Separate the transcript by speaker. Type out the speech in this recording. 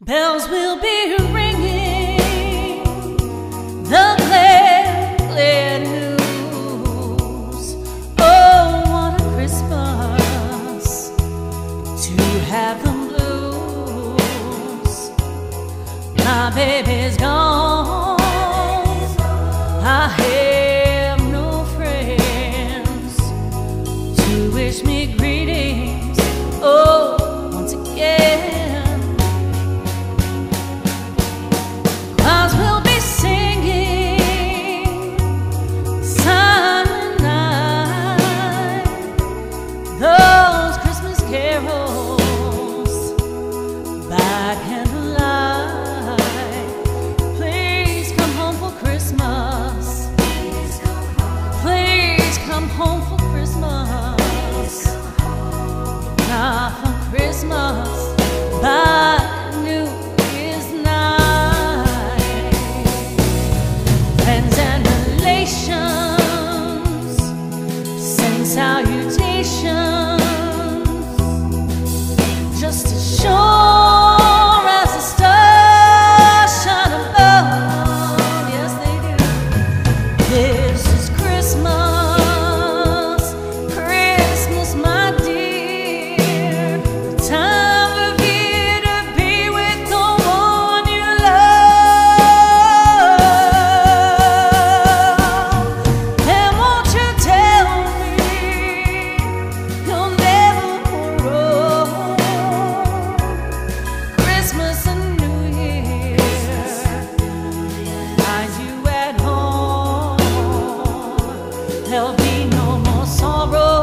Speaker 1: Bells will be ringing, the glad, glad news. Oh, what a Christmas to have the blues. My baby's gone, I have no friends to wish me greetings. Oh. salutation. there'll be no more sorrow.